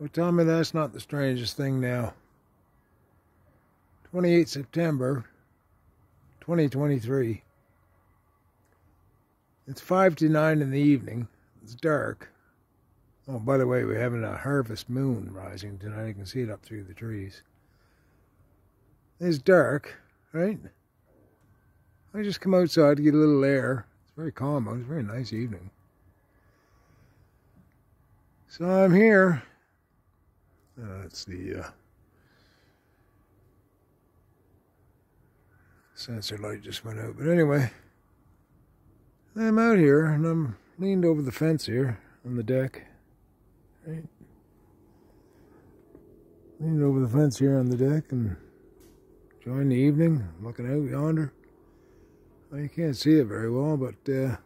Well, tell me that's not the strangest thing now. 28 September 2023. It's 5 to 9 in the evening. It's dark. Oh, by the way, we're having a harvest moon rising tonight. You can see it up through the trees. It's dark, right? I just come outside to get a little air. It's very calm It's a very nice evening. So I'm here. Uh, that's the uh, sensor light just went out. But anyway, I'm out here and I'm leaned over the fence here on the deck. Right? Leaned over the fence here on the deck and enjoying the evening, looking out yonder. Well, you can't see it very well, but uh,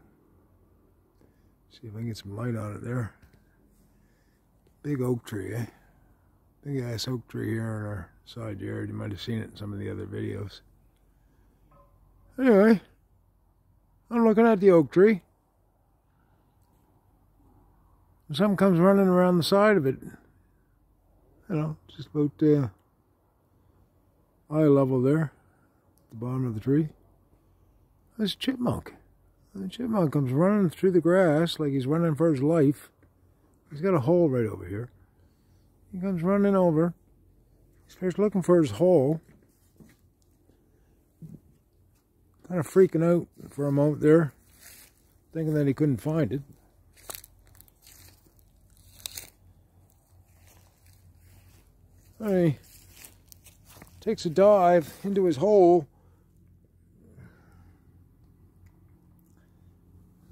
see if I can get some light on it there. Big oak tree, eh? Big ass oak tree here in our side yard. You might have seen it in some of the other videos. Anyway, I'm looking at the oak tree. And something comes running around the side of it. You know, just about uh, eye level there, at the bottom of the tree. There's a chipmunk. The chipmunk comes running through the grass like he's running for his life. He's got a hole right over here. He comes running over. Starts looking for his hole. Kind of freaking out for a moment there, thinking that he couldn't find it. He takes a dive into his hole.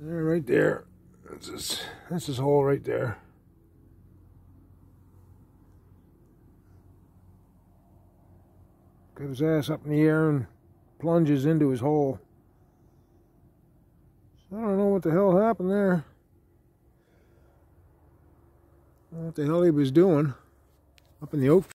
There, right there. That's his, that's his hole right there. Got his ass up in the air and plunges into his hole. So I don't know what the hell happened there. what the hell he was doing up in the oak